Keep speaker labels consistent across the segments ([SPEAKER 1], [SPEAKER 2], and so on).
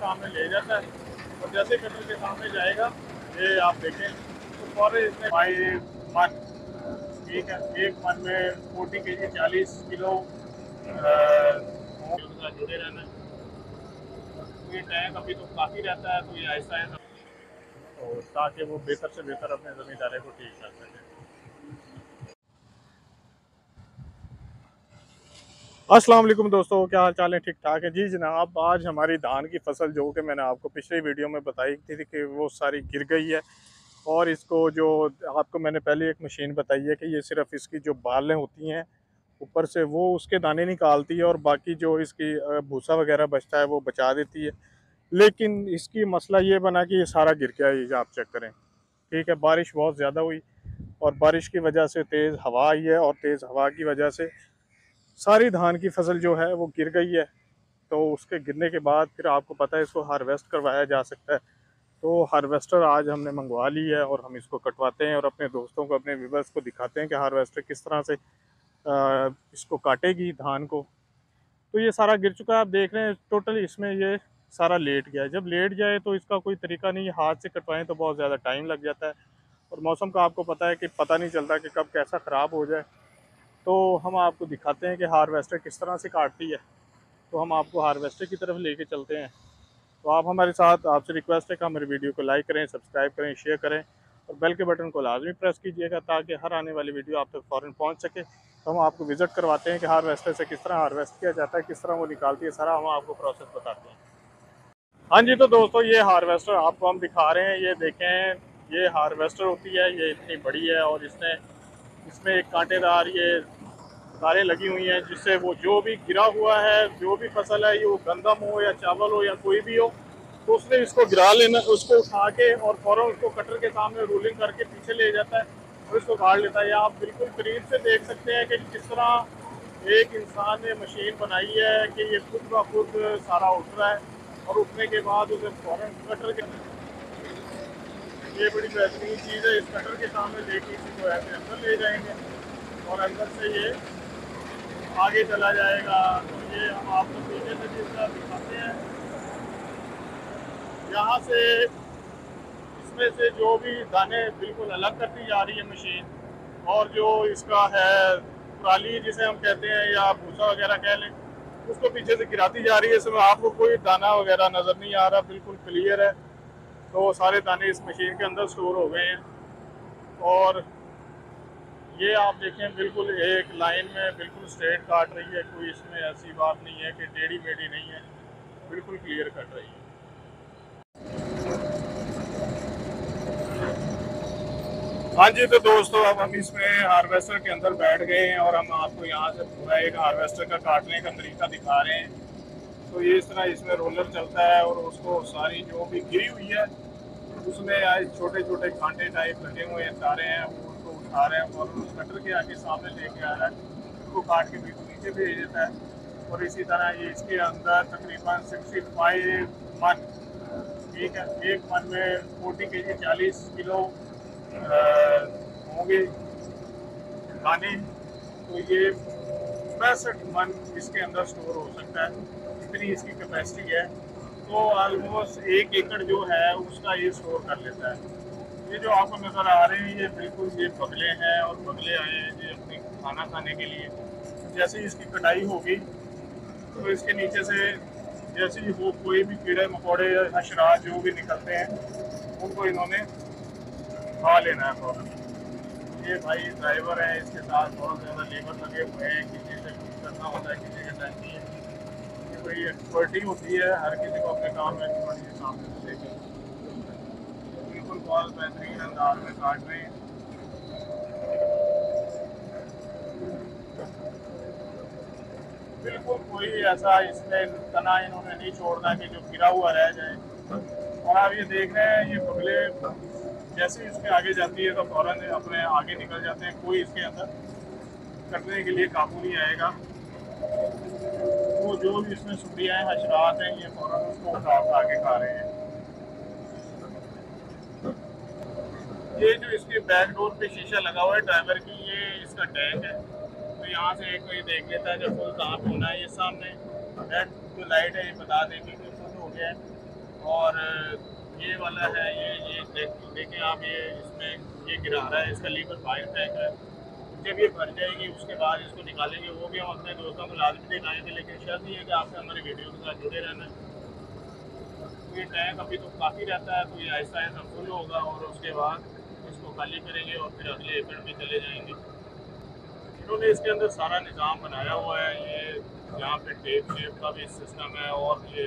[SPEAKER 1] सामने ले जाता है और जैसे कटर के सामने जाएगा, ये आप देखें तो फ़ौरन इसमें बाई मन ठीक है, एक मन में फोर्टी के जी चालीस किलो जुड़े रहना है। ये टैंक अभी तो काफ़ी रहता है तो ये आहिस्ता आहिस्ता तो ताकि वो बेहतर से बेहतर अपने ज़मींदारे को ठीक कर सके। अस्सलाम वालेकुम दोस्तों, क्या हाल चाल है? ठीक ठाक है? जी जनाब, आज हमारी धान की फ़सल जो कि मैंने आपको पिछली वीडियो में बताई थी कि वो सारी गिर गई है और इसको जो आपको मैंने पहले एक मशीन बताई है कि ये सिर्फ़ इसकी जो बालें होती हैं, ऊपर से वो उसके दाने निकालती है और बाकी जो इसकी भूसा वगैरह बचता है वो बचा देती है। लेकिन इसकी मसला ये बना कि ये सारा गिर गया ये आप चेक करें। ठीक है, बारिश बहुत ज़्यादा हुई और बारिश की वजह से तेज़ हवा आई है और तेज़ हवा की वजह से सारी धान की फ़सल जो है वो गिर गई है। तो उसके गिरने के बाद फिर आपको पता है इसको हार्वेस्ट करवाया जा सकता है। तो हार्वेस्टर आज हमने मंगवा ली है और हम इसको कटवाते हैं और अपने दोस्तों को, अपने व्यूवर्स को दिखाते हैं कि हार्वेस्टर किस तरह से इसको काटेगी धान को। तो ये सारा गिर चुका है, आप देख रहे हैं टोटल इसमें ये सारा लेट गया है। जब लेट जाए तो इसका कोई तरीका नहीं, हाथ से कटवाएँ तो बहुत ज़्यादा टाइम लग जाता है। और मौसम का आपको पता है कि पता नहीं चलता कि कब कैसा ख़राब हो जाए। तो हम आपको दिखाते हैं कि हारवेस्टर किस तरह से काटती है। तो हम आपको हारवेस्टर की तरफ़ लेके चलते हैं। तो आप हमारे साथ आपसे रिक्वेस्ट है कि हमारे वीडियो को लाइक करें, सब्सक्राइब करें, शेयर करें और बेल के बटन को लाजमी प्रेस कीजिएगा ताकि हर आने वाली वीडियो आप तक फ़ौरन पहुँच सके। तो हम आपको विज़िट करवाते हैं कि हारवेस्टर से किस तरह हारवेस्ट किया जाता है, किस तरह वो निकालती है, सारा हम आपको प्रोसेस बताते हैं। हाँ जी तो दोस्तों ये हारवेस्टर आपको हम दिखा रहे हैं। ये देखें, ये हारवेस्टर होती है, ये इतनी बड़ी है और इसने, इसमें एक कांटेदार, ये तारें लगी हुई हैं जिससे वो जो भी गिरा हुआ है, जो भी फ़सल है, ये वो गंदम हो या चावल हो या कोई भी हो तो उसने इसको गिरा लेना, उसको उठा के और फ़ौरन उसको कटर के सामने रोलिंग करके पीछे ले जाता है और इसको गाड़ लेता है। या आप बिल्कुल करीब से देख सकते हैं कि किस तरह एक इंसान ने मशीन बनाई है कि ये खुद ब खुद सारा उठ रहा है और उठने के बाद उसे फ़ौरन कटर के ये बड़ी बेहतरीन चीज़ है। इस कटर के सामने देखिए, इसी को ऐसे अंदर ले जाएँगे और अंदर से ये आगे चला जाएगा। तो ये हम आपको पीछे से जिसका दिखाते हैं। यहाँ से इसमें से जो भी दाने बिल्कुल अलग करती जा रही है मशीन, और जो इसका है ट्राली जिसे हम कहते हैं या भूसा वगैरह कह लें, उसको पीछे से गिराती जा रही है। इसमें आपको कोई दाना वगैरह नज़र नहीं आ रहा, बिल्कुल क्लियर है। तो सारे दाने इस मशीन के अंदर स्टोर हो गए हैं। और ये आप देखें, बिल्कुल एक लाइन में बिल्कुल स्ट्रेट काट रही है, कोई इसमें ऐसी बात नहीं है कि टेढ़ी मेढ़ी नहीं है, बिल्कुल क्लियर कट रही है। हाँ जी तो दोस्तों, अब हम इसमें हार्वेस्टर के अंदर बैठ गए हैं और हम आपको यहाँ से पूरा एक हार्वेस्टर का काटने का तरीका दिखा रहे हैं। तो ये इस तरह इसमें रोलर चलता है और उसको सारी जो भी गिरी हुई है, उसमें आज छोटे छोटे कांटे टाइप लगे हुए हैं सारे हैं उठा रहे हैं और कटर के आगे सामने लेके आ रहा है। उसको काट के बिल्कुल नीचे भेज देता है। और इसी तरह ये इसके अंदर तकरीबन सिक्सटी फाइव मन है? एक मन में फोर्टी के जी चालीस किलो होंगे खाने। तो ये पैंसठ मन इसके अंदर स्टोर हो सकता है। इतनी इसकी कैपेसिटी है। तो ऑलमोस्ट एक एकड़ जो है, उसका ये स्टोर कर लेता है। ये जो आपको नज़र आ रहे हैं, ये बिल्कुल ये बगले हैं और बगले आए हैं ये अपने खाना खाने के लिए। जैसे ही इसकी कटाई होगी तो इसके नीचे से जैसे ही वो कोई भी कीड़े मकोड़े या हशरात जो भी निकलते हैं, उनको इन्होंने खा लेना है ये भाई ड्राइवर है, इसके साथ बहुत ज़्यादा लेबर लगे हुए हैं, किसी से कुछ करना होता है, किसी का टाइम नहीं है। कोई एक्सपर्टी होती है, हर किसी को अपने काम में एक्सपर्टी सामने से में काट रहे हैं। बिल्कुल कोई ऐसा इसमें तना इन्होंने नहीं छोड़ना कि जो गिरा हुआ रह जाए। और आप ये देख रहे हैं, ये बगले जैसे इसके आगे जाती है तो फ़ौरन अपने आगे निकल जाते हैं। कोई इसके अंदर कटने के लिए काबू नहीं आएगा। वो जो भी इसमें सुखियाँ हैं हशरात हैं, ये फ़ौरन उसको उठा आगे खा रहे हैं। ये जो इसके बैक डोर पे शीशा लगा हुआ है ड्राइवर की ये इसका टैंक है। तो यहाँ से एक कोई देख लेता है, जब फुल कहाँ होना है ये सामने। रेड जो लाइट है, ये बता देगी कि फुल हो गया है। और ये वाला है, ये ये देखें आप, ये इसमें, ये गिरा रहा है, इसका लीवर फायर टैंक है। जब ये भर जाएगी, उसके बाद इसको निकालेंगे, वो भी हम अपने दोस्तों को लाजमी दिखाएँगे, लेकिन शर्त ये है कि आपसे हमारी वीडियो के साथ जुड़े रहना तो ये टैंक अभी तो काफ़ी रहता है तो ये आहिस्ता आहिस्ता फुल होगा, और उसके बाद खाली करेंगे और फिर अगले एकड़ में चले जाएँगे। इन्होंने इसके अंदर सारा निज़ाम बनाया हुआ है। ये यहाँ पे टेप शेप का भी सिस्टम है और ये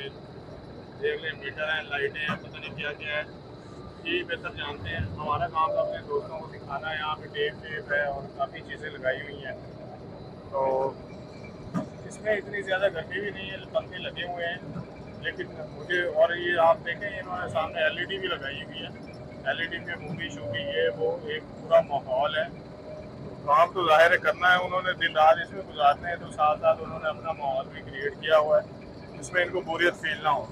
[SPEAKER 1] देख लें मीटर हैं लाइटें हैं, पता नहीं क्या क्या है। ये बेहतर जानते हैं। हमारा काम तो अपने दोस्तों को दिखाना है। यहाँ पे टेप टेप है और काफ़ी चीज़ें लगाई हुई हैं। तो इसमें इतनी ज़्यादा गर्मी भी नहीं है, पंखे लगे हुए हैं। लेकिन मुझे और ये आप देखें इन्होंने सामने एलईडी भी लगाई हुई है। एलईडी में मूवी शूवी ये वो एक पूरा माहौल है। काम तो ज़ाहिर करना है, उन्होंने दिन रात इसमें गुजारने हैं तो साथ साथ उन्होंने अपना माहौल भी क्रिएट किया हुआ है, जिसमें इनको बोरियत फील ना हो।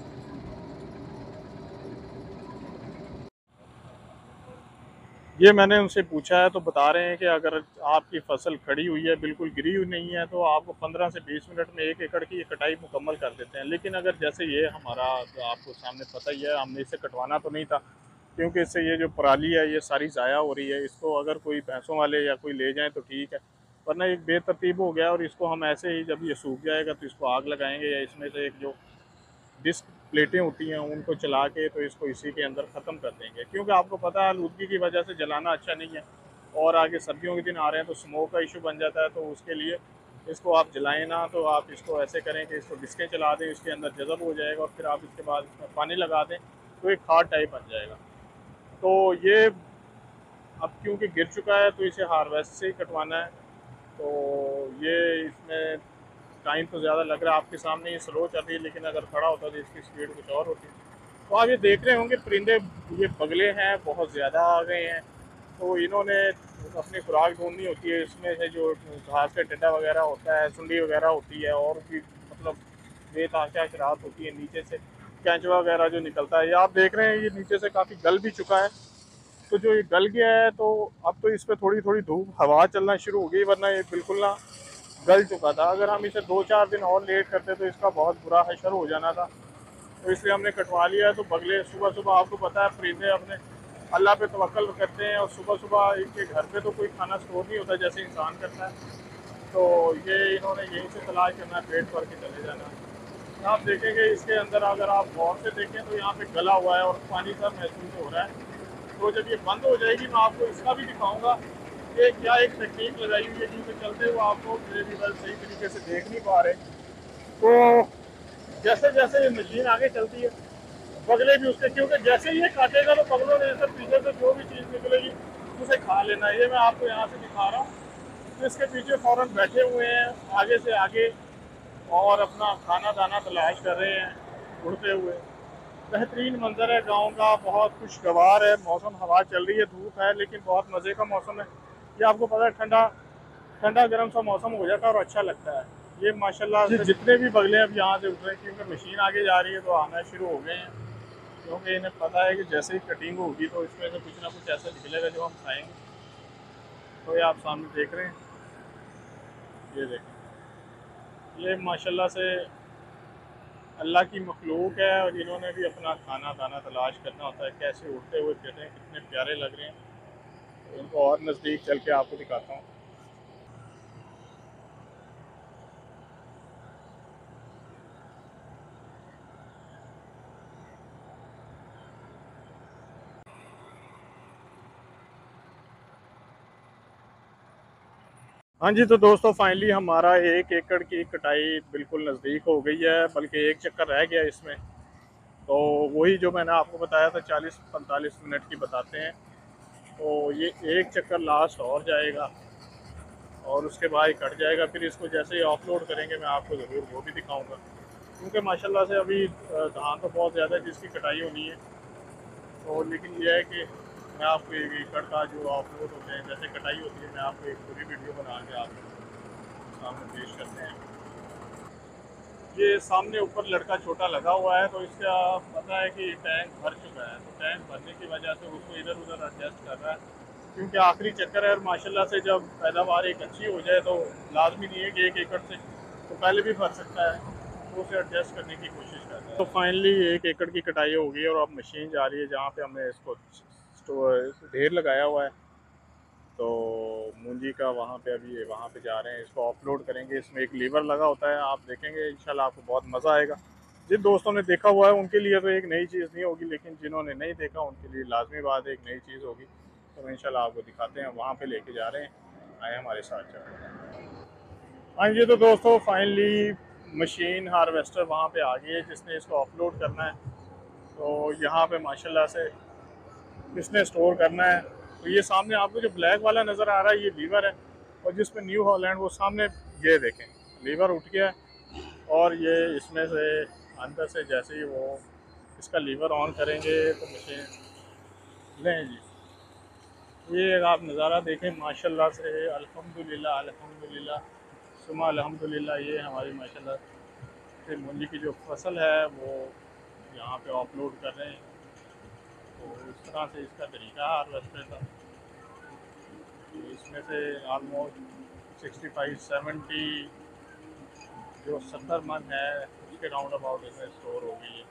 [SPEAKER 1] ये मैंने उनसे पूछा है तो बता रहे हैं कि अगर आपकी फ़सल खड़ी हुई है, बिल्कुल गिरी हुई नहीं है तो आपको 15 से 20 मिनट में एक एकड़ की कटाई मुकम्मल कर देते हैं। लेकिन अगर जैसे ये हमारा तो आपको सामने पता ही है, हमने इसे कटवाना तो नहीं था क्योंकि इससे ये जो पराली है, ये सारी ज़ाया हो रही है। इसको अगर कोई भैंसों वाले या कोई ले जाएँ तो ठीक है, वरना एक बेतरतीब हो गया और इसको हम ऐसे ही जब ये सूख जाएगा तो इसको आग लगाएँगे या इसमें से एक जो डिस्क प्लेटें होती हैं, उनको चला के तो इसको इसी के अंदर ख़त्म कर देंगे। क्योंकि आपको पता है आलूदगी की वजह से जलाना अच्छा नहीं है और आगे सर्दियों के दिन आ रहे हैं तो स्मोक का इशू बन जाता है तो उसके लिए इसको आप जलाएँ ना तो आप इसको ऐसे करें कि इसको डिस्कें चला दें, इसके अंदर जज़ब हो जाएगा और फिर आप इसके बाद इसमें पानी लगा दें तो एक खाद टाइप बन जाएगा। तो ये अब क्योंकि गिर चुका है तो इसे हार्वेस्ट से ही कटवाना है। तो ये इसमें टाइम तो ज़्यादा लग रहा है आपके सामने, ये स्लो चल रही है, लेकिन अगर खड़ा होता तो इसकी स्पीड कुछ और होती। तो आप ये देख रहे होंगे, परिंदे ये बगले हैं, बहुत ज़्यादा आ गए हैं। तो इन्होंने अपनी खुराक ढूंढनी होती है, इसमें से जो घास का टिड्डा वगैरह होता है, सुंडी वगैरह होती है, और भी मतलब बेताशा शराब होती है नीचे से। कैंचवा वगैरह जो निकलता है, ये आप देख रहे हैं, ये नीचे से काफ़ी गल भी चुका है। तो जो ये गल गया है तो अब तो इस पर थोड़ी थोड़ी धूप, हवा चलना शुरू हो गई, वरना ये बिल्कुल ना गल चुका था। अगर हम इसे दो चार दिन और लेट करते तो इसका बहुत बुरा हशर हो जाना था। तो इसलिए हमने कटवा लिया है तो बगले सुबह सुबह आपको पता है परिंदे अपने अल्लाह पे तवक्ल करते हैं, और सुबह सुबह इनके घर पे तो कोई खाना स्टोर नहीं होता, जैसे इंसान करता है। तो ये इन्होंने यहीं से तलाश करना, पेट भर के चले जाना। आप देखेंगे इसके अंदर अगर आप गौर से देखें तो यहाँ पे गला हुआ है और पानी सा महसूस हो रहा है। तो जब ये बंद हो जाएगी, मैं आपको इसका भी दिखाऊँगा कि क्या एक टेक्निक लगाई हुई है जिसके चलते वो आपको मेरे बल सही तरीके से देख नहीं पा रहे। तो जैसे जैसे ये मशीन आगे चलती है बगले भी उसके, क्योंकि जैसे ये काटेगा तो बगलों ने सब पीछे से जो भी चीज़ निकलेगी, उसे खा लेना ये मैं आपको यहाँ से दिखा रहा हूँ। तो इसके पीछे फ़ौरन बैठे हुए हैं, आगे से आगे और अपना खाना दाना तलाश कर रहे हैं उड़ते हुए। बेहतरीन मंजर है गाँव का बहुत खुशगवार है मौसम हवा चल रही है धूप है लेकिन बहुत मज़े का मौसम है। ये आपको पता है ठंडा ठंडा गर्म सा मौसम हो जाता है और अच्छा लगता है। ये माशाल्लाह जितने भी बगले अब यहाँ से उठ रहे हैं क्योंकि मशीन आगे जा रही है तो आना शुरू हो गए हैं। क्योंकि इन्हें पता है कि जैसे ही कटिंग होगी तो इसमें से कुछ ना कुछ ऐसा निकलेगा जो हम खाएँगे। तो ये आप सामने देख रहे हैं। ये देखें। ये माशाल्लाह से अल्लाह की मखलूक है और इन्होंने भी अपना खाना दाना तलाश करना होता है, कैसे उड़ते हुए फिर रहे हैं, कितने प्यारे लग रहे हैं। तो इनको और नज़दीक चल के आपको दिखाता हूँ। हाँ जी तो दोस्तों फाइनली हमारा एक एकड़ की कटाई बिल्कुल नज़दीक हो गई है, बल्कि एक चक्कर रह गया इसमें। तो वही जो मैंने आपको बताया था चालीस पैंतालीस मिनट की बताते हैं। तो ये एक चक्कर लास्ट और जाएगा और उसके बाद कट जाएगा। फिर इसको जैसे ही ऑफलोड करेंगे, मैं आपको ज़रूर वो भी दिखाऊँगा। क्योंकि माशाल्लाह से अभी धान तो बहुत ज़्यादा है, जिसकी कटाई होनी है। तो लेकिन यह है कि मैं आपको एक एकड़ का जो अपलोड होते हैं, जैसे कटाई होती है, मैं आपको एक पूरी वीडियो बना के आपको सामने पेश करते हैं। ये सामने ऊपर लड़का छोटा लगा हुआ है तो इसका पता है कि टैंक भर चुका है। तो टैंक भरने की वजह से उसको इधर उधर एडजस्ट कर रहा है। क्योंकि आखिरी चक्कर है, और माशाल्लाह से जब पैदावार एक अच्छी हो जाए तो लाजमी नहीं है कि एक एकड़ से तो पहले भी भर सकता है। तो उसे एडजस्ट करने की कोशिश करते हैं। तो फाइनली एक एकड़ की कटाई होगी और अब मशीन जा रही है, जहाँ पे हमें इसको ढेर लगाया हुआ है। तो मूंजी का वहाँ पे अभी वहाँ पे जा रहे हैं, इसको अपलोड करेंगे। इसमें एक लीवर लगा होता है, आप देखेंगे, इंशाल्लाह आपको बहुत मज़ा आएगा। जिन दोस्तों ने देखा हुआ है, उनके लिए तो एक नई चीज़ नहीं होगी, लेकिन जिन्होंने नहीं देखा, उनके लिए लाजमी बात है, एक नई चीज़ होगी। तो इन आपको दिखाते हैं, वहाँ पे लेके जा रहे हैं, आए हमारे साथ चल हाँ। जी तो दोस्तों फाइनली मशीन हार्वेस्टर वहाँ पे आ गई है, जिसने इसको अपलोड करना है। तो यहाँ पे माशाल्लाह से इसने स्टोर करना है। तो ये सामने आपको जो ब्लैक वाला नज़र आ रहा है, ये लीवर है। और जिसमें न्यू हॉलैंड वो सामने ये देखें। लीवर उठ गया और ये इसमें से अंदर से जैसे ही वो इसका लीवर ऑन करेंगे तो मशीन लें जी। ये आप नज़ारा देखें, माशाल्लाह से अल्हम्दुलिल्लाह अल्हम्दुलिल्लाह। सुमा अल्हम्दुलिल्लाह, ये हमारी माशाल्लाह। से मूली की जो फ़सल है, वो यहाँ पे अपलोड कर रहे हैं। तो इस तरह से इसका तरीका है हार्वेस्टर का तो इसमें से आलमोस्ट सिक्सटी फाइव सेवेंटी जो सत्तर मन है उसके राउंड अबाउट इसमें स्टोर हो गई है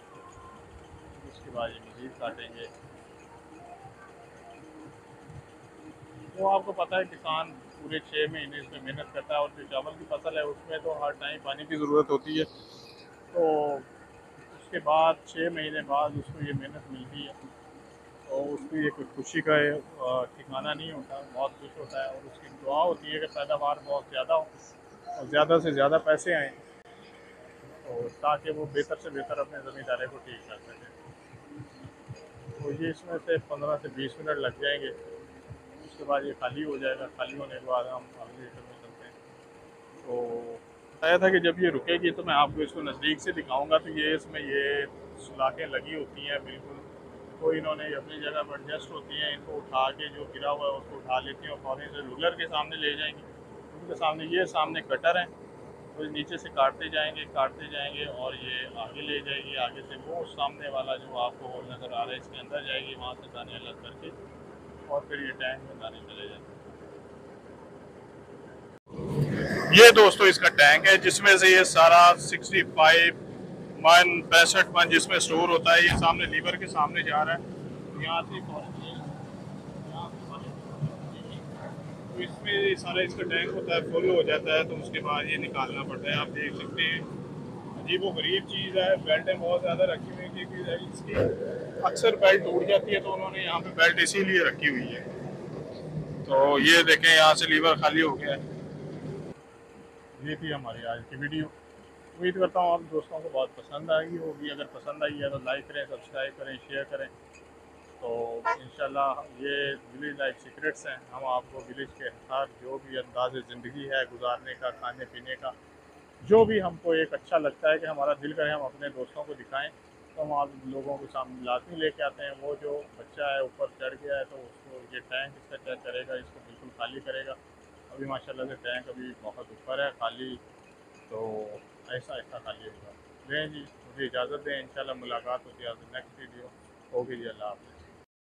[SPEAKER 1] उसके बाद ये मज़ीद काटेंगे तो आपको पता है किसान पूरे छः महीने इसमें मेहनत करता है और जो चावल की फ़सल है उसमें तो हर टाइम पानी की ज़रूरत होती है तो उसके बाद छः महीने बाद उसको ये मेहनत मिलती है। तो उसकी एक खुशी का ठिकाना नहीं होता, बहुत खुश होता है और उसकी दुआ होती है कि पैदावार बहुत ज़्यादा हो और ज़्यादा से ज़्यादा पैसे आएँ तो ताकि वो बेहतर से बेहतर अपने ज़मींदारे को ठीक कर सकें। तो ये इसमें से पंद्रह से बीस मिनट लग जाएँगे। उसके बाद ये खाली हो जाएगा। खाली होने के बाद हम अगले में चलते हैं। तो बताया था कि जब ये रुकेगी तो मैं आपको इसको नज़दीक से दिखाऊँगा। तो ये इसमें ये सुलाखें लगी होती हैं बिल्कुल। तो इन्होंने अपनी जगह पर एडजस्ट होती हैं, इनको उठा के जो गिरा हुआ है उसको उठा लेती हैं और फ़ौरन से रूलर के सामने ले जाएँगे। उनके सामने ये सामने कटर हैं तो नीचे से काटते जाएँगे काटते जाएँगे और ये आगे ले जाएगी, आगे से वो सामने वाला जो आपको होल नज़र आ रहा है, इसके अंदर जाएगी वहाँ से दाने अलग करके और फिर ये टैंक में दाने चले हैं। ये दोस्तों इसका टैंक है, जिसमें से ये सारा 65 मन पैंसठ मन जिसमें स्टोर होता है, ये सामने लीवर के सामने जा रहा है। यहाँ से तो इसमें सारा इसका टैंक होता है फुल हो जाता है तो उसके बाद ये निकालना पड़ता है। आप देख सकते हैं, अजीब वो गरीब चीज़ है। बेल्टें बहुत ज़्यादा रखी हुई क्योंकि इसकी अक्सर बेल्ट टूट जाती है तो उन्होंने यहाँ पे बेल्ट इसीलिए रखी हुई है। तो ये देखें, यहाँ से लीवर खाली हो गया है। ये थी हमारी आज की वीडियो उम्मीद करता हूँ आप दोस्तों को बहुत पसंद आएगी होगी। अगर पसंद आई है तो लाइक करें, सब्सक्राइब करें शेयर करें। तो इन ये विलेज लाइफ सीक्रेट्स हैं। हम आपको विलेज के हर जो भी अंदाज ज़िंदगी है, गुजारने का, खाने पीने का, जो भी हमको एक अच्छा लगता है कि हमारा दिल करे, हम अपने दोस्तों को दिखाएँ। तो हम आप लोगों के सामने लाजमी लेके आते हैं। वो जो बच्चा है, ऊपर चढ़ गया है तो उसको ये टैंक इसका चेक करेगा? इसको बिल्कुल खाली करेगा। अभी माशाल्लाह से टैंक अभी बहुत ऊपर है, खाली। तो ऐसा ऐसा खाली होगा लें जी मुझे इजाज़त दें इन मुलाकात होती है नेक्स्ट वीडियो होगी जी, अल्लाह हाफ़